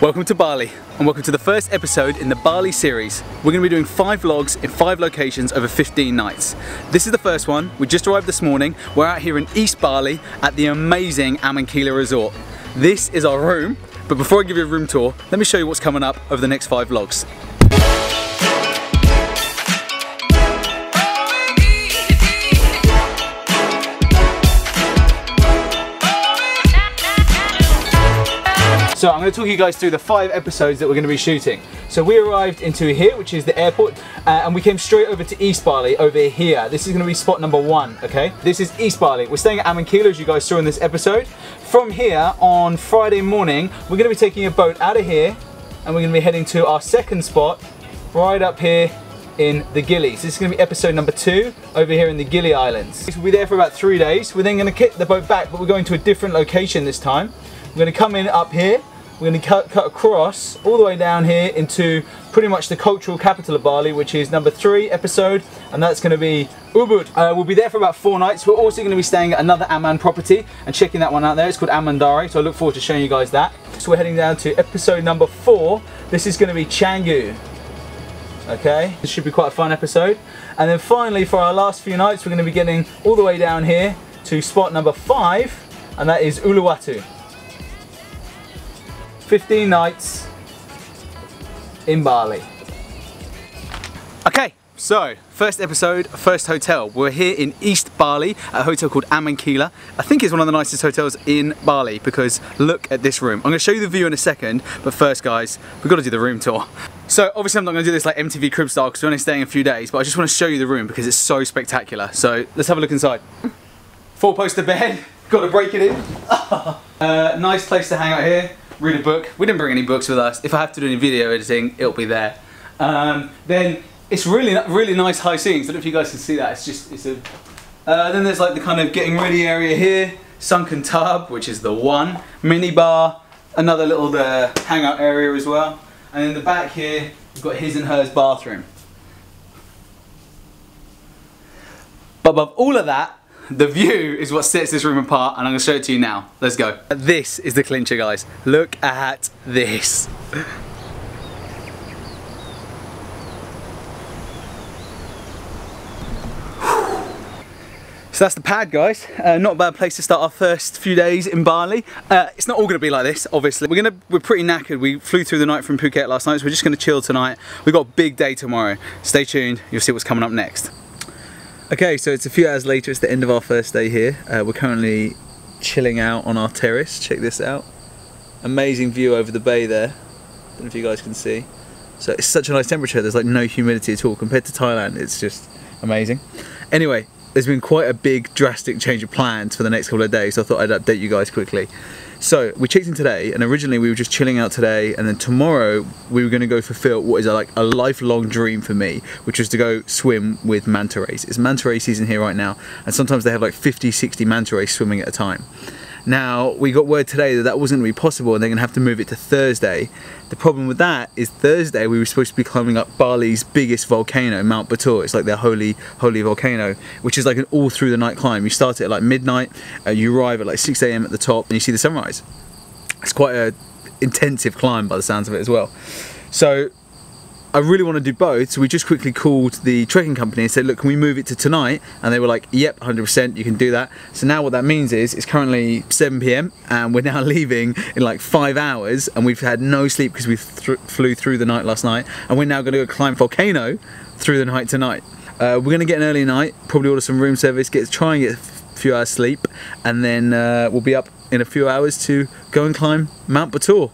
Welcome to Bali and welcome to the first episode in the Bali series. We're going to be doing five vlogs in five locations over 15 nights. This is the first one. We just arrived this morning. We're out here in East Bali at the amazing Amankila Resort. This is our room, but before I give you a room tour, let me show you what's coming up over the next five vlogs. So I'm going to talk you guys through the five episodes that we're going to be shooting. So we arrived into here, which is the airport, uh, and we came straight over to East Bali over here. This is going to be spot number one, okay? This is East Bali. We're staying at Amankila, as you guys saw in this episode. From here, on Friday morning, we're going to be taking a boat out of here, and we're going to be heading to our second spot, right up here in the Gilis. This is going to be episode number two over here in the Gili Islands. We'll be there for about three days. We're then going to kick the boat back, but we're going to a different location this time. We're going to come in up here. We're going to cut, cut across all the way down here into pretty much the cultural capital of Bali, which is number three episode, and that's going to be Ubud. Uh, we'll be there for about four nights. We're also going to be staying at another Aman property and checking that one out there. It's called Amandari, so I look forward to showing you guys that. So we're heading down to episode number four. This is going to be Canggu. Okay, this should be quite a fun episode. And then finally, for our last few nights, we're going to be getting all the way down here to spot number five, and that is Uluwatu. 15 nights in Bali. Okay, so first episode, first hotel. We're here in East Bali at a hotel called Amankila. I think it's one of the nicest hotels in Bali because look at this room. I'm gonna show you the view in a second, but first guys, we've got to do the room tour. So obviously I'm not gonna do this like MTV Crib style because we're only staying a few days, but I just wanna show you the room because it's so spectacular. So let's have a look inside. Four poster bed, got to break it in. uh, nice place to hang out here read a book. We didn't bring any books with us. If I have to do any video editing, it'll be there. Um, then it's really, really nice high ceilings. I don't know if you guys can see that. It's just, it's a. Uh, then there's like the kind of getting ready area here, sunken tub, which is the one, mini bar, another little uh, hangout area as well, and in the back here we've got his and hers bathroom. But above all of that, the view is what sets this room apart and I'm to show it to you now. Let's go. This is the clincher guys. Look at this. So that's the pad guys, uh, not a bad place to start our first few days in Bali. Uh, it's not all gonna be like this, obviously. We're gonna, we're pretty knackered. We flew through the night from Phuket last night, so we're just gonna chill tonight. We've got a big day tomorrow. Stay tuned, you'll see what's coming up next. Okay, so it's a few hours later, it's the end of our first day here. Uh, we're currently chilling out on our terrace, check this out. Amazing view over the bay there. Don't know if you guys can see. So it's such a nice temperature, there's like no humidity at all. Compared to Thailand, it's just amazing. Anyway, there's been quite a big drastic change of plans for the next couple of days, so I thought I'd update you guys quickly. So we checked in today, and originally we were just chilling out today, and then tomorrow we were going to go fulfill what is a, like a lifelong dream for me, which was to go swim with manta rays. It's manta ray season here right now, and sometimes they have like 50, 60 manta rays swimming at a time. Now, we got word today that that wasn't going to be possible and they're going to have to move it to Thursday. The problem with that is Thursday we were supposed to be climbing up Bali's biggest volcano, Mount Batur. It's like their holy, holy volcano, which is like an all through the night climb. You start it at like midnight, uh, you arrive at like 6 a.m. at the top and you see the sunrise. It's quite a intensive climb by the sounds of it as well. So I really want to do both, so we just quickly called the trekking company and said, look, can we move it to tonight? And they were like, yep, 100%, you can do that. So now what that means is, it's currently 7pm, and we're now leaving in like five hours, and we've had no sleep because we th flew through the night last night, and we're now gonna go climb Volcano through the night tonight. Uh, we're gonna get an early night, probably order some room service, get try and get a few hours sleep, and then uh, we'll be up in a few hours to go and climb Mount Batur.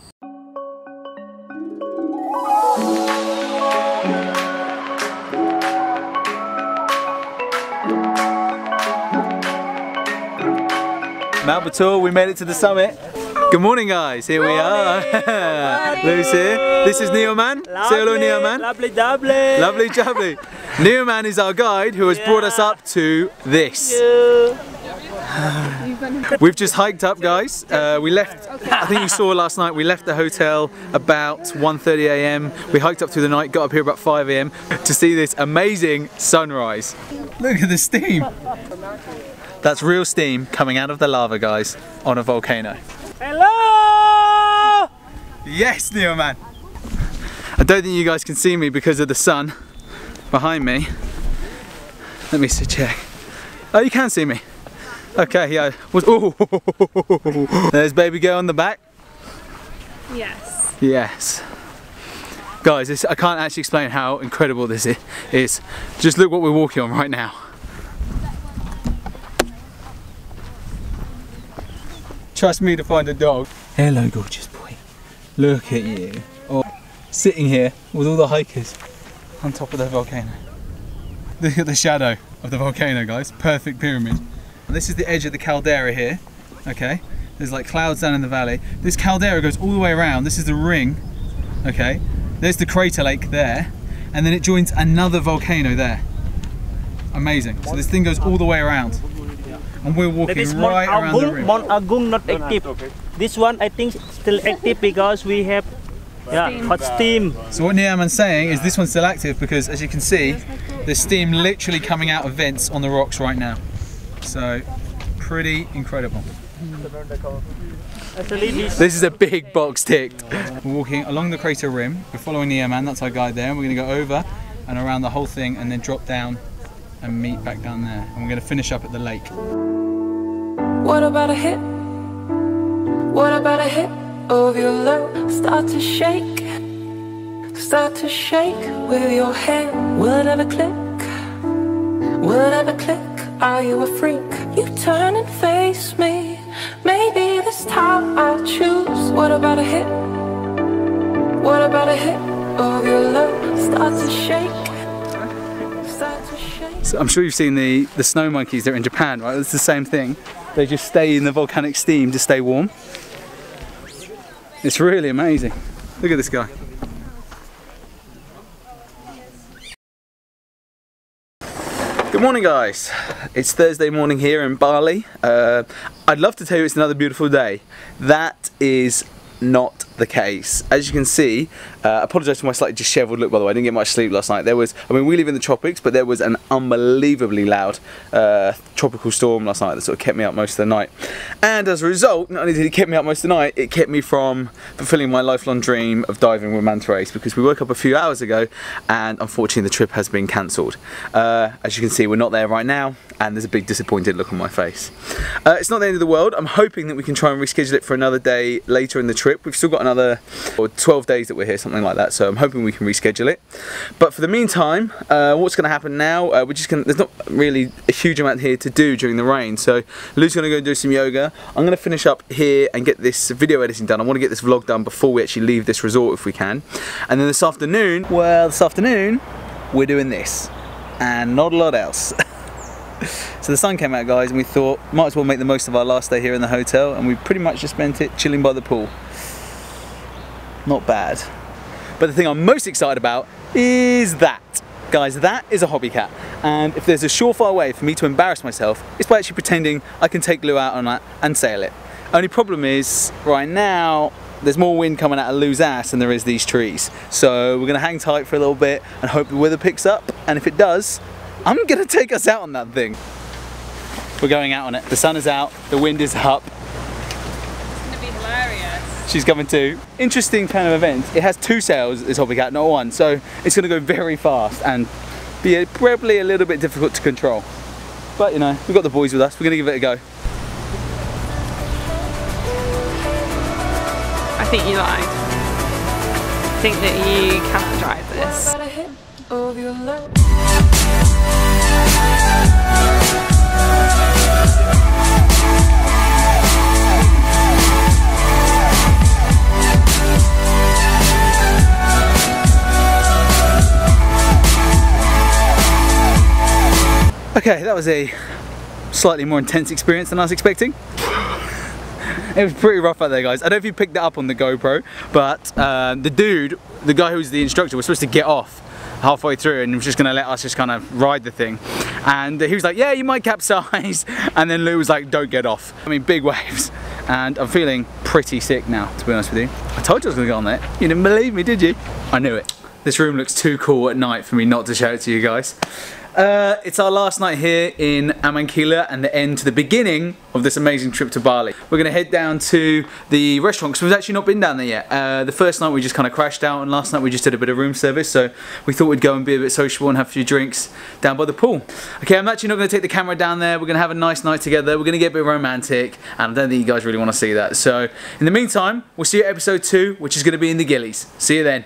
Mount Batur, we made it to the summit. Good morning guys, here we are. Lou's here. This is Nyoman. Say hello Nyoman. Lovely jubbly. Lovely jubbly. Nyoman is our guide who has yeah. brought us up to this. We've just hiked up guys. Uh, we left, I think you saw last night, we left the hotel about 1.30am. We hiked up through the night, got up here about 5am to see this amazing sunrise. Look at the steam. That's real steam coming out of the lava, guys, on a volcano. Hello! Yes, Nyoman. I don't think you guys can see me because of the sun behind me. Let me see, check. Oh, you can see me. Okay, yeah. Was oh, there's baby girl on the back. Yes. Yes. Guys, this, I can't actually explain how incredible this is. Just look what we're walking on right now. Trust me to find a dog. Hello, gorgeous boy. Look at you. Oh, sitting here with all the hikers on top of the volcano. Look at the shadow of the volcano, guys. Perfect pyramid. This is the edge of the caldera here. Okay. There's like clouds down in the valley. This caldera goes all the way around. This is the ring. Okay. There's the crater lake there. And then it joins another volcano there. Amazing. So this thing goes all the way around. And we're walking is Mount right around the Agung. rim. Mount Agung not active. This one I think still active because we have yeah hot steam. So what Nyoman's saying is this one's still active because as you can see, there's steam literally coming out of vents on the rocks right now. So pretty incredible. This This is a big box ticked. We're walking along the crater rim. We're following Nyoman, that's our guide there. And we're gonna go over and around the whole thing and then drop down and meet back down there. And we're gonna finish up at the lake. What about a hit? What about a hit of your love? Start to shake, start to shake with your hand. Will it ever click? Will it ever click? Are you a freak? You turn and face me. Maybe this time I'll choose. What about a hit? What about a hit of your love? To start to shake. So I'm sure you've seen the, the snow monkeys that are in Japan, right? It's the same thing. They just stay in the volcanic steam to stay warm. It's really amazing. Look at this guy. Good morning guys. It's Thursday morning here in Bali. Uh, I'd love to tell you it's another beautiful day. That is not the case. As you can see, uh, apologise for my slightly disheveled look by the way, I didn't get much sleep last night. There was, I mean we live in the tropics, but there was an unbelievably loud uh, tropical storm last night that sort of kept me up most of the night. And as a result, not only did it keep me up most of the night, it kept me from fulfilling my lifelong dream of diving with manta rays because we woke up a few hours ago and unfortunately the trip has been cancelled. Uh, as you can see, we're not there right now and there's a big disappointed look on my face. Uh, it's not the end of the world. I'm hoping that we can try and reschedule it for another day later in the trip. We've still got another or 12 days that we're here, something like that. So I'm hoping we can reschedule it. But for the meantime, uh, what's going to happen now? Uh, we're just going. There's not really a huge amount here to do during the rain. So Lou's going to go do some yoga. I'm going to finish up here and get this video editing done. I want to get this vlog done before we actually leave this resort if we can. And then this afternoon, well, this afternoon we're doing this and not a lot else. So the sun came out guys and we thought might as well make the most of our last day here in the hotel and we pretty much just spent it chilling by the pool. Not bad. But the thing I'm most excited about is that. Guys, that is a Hobie Cat. And if there's a surefire way for me to embarrass myself, it's by actually pretending I can take Lou out on that and sail it. Only problem is, right now, there's more wind coming out of Lou's ass than there is these trees. So we're gonna hang tight for a little bit and hope the weather picks up. And if it does, I'm gonna take us out on that thing. We're going out on it. The sun is out, the wind is up, It's gonna be hilarious. She's coming too. Interesting kind of event. It has two sails, this Hobie Cat, not one. So it's gonna go very fast and be a, probably a little bit difficult to control. But you know, we've got the boys with us. We're gonna give it a go. I think you lied. I think that you cannot drive What this. Okay, that was a slightly more intense experience than I was expecting. It was pretty rough out there, guys. I don't know if you picked that up on the GoPro, but uh, the dude, the guy who was the instructor, was supposed to get off halfway through and was just going to let us just kind of ride the thing. And he was like, yeah, you might capsize. And then Lou was like, don't get off. I mean, big waves. And I'm feeling pretty sick now, to be honest with you. I told you I was going to go on there. You didn't believe me, did you? I knew it. This room looks too cool at night for me not to show it to you guys. Uh, it's our last night here in Amankila and the end to the beginning of this amazing trip to Bali. We're going to head down to the restaurant because we've actually not been down there yet. Uh, the first night we just kind of crashed out and last night we just did a bit of room service so we thought we'd go and be a bit sociable and have a few drinks down by the pool. Okay, I'm actually not going to take the camera down there. We're going to have a nice night together. We're going to get a bit romantic and I don't think you guys really want to see that. So in the meantime, we'll see you at episode 2 which is going to be in the Gilis. See you then.